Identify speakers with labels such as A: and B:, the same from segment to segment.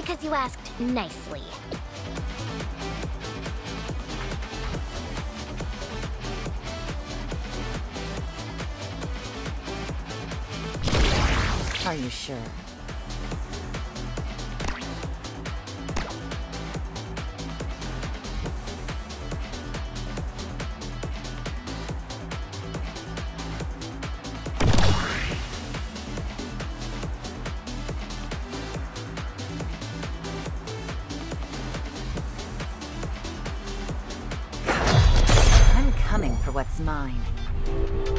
A: because you asked nicely.
B: Are you sure? Mine.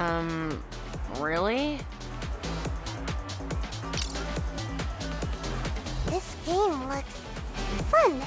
C: Um, really?
A: This game looks fun.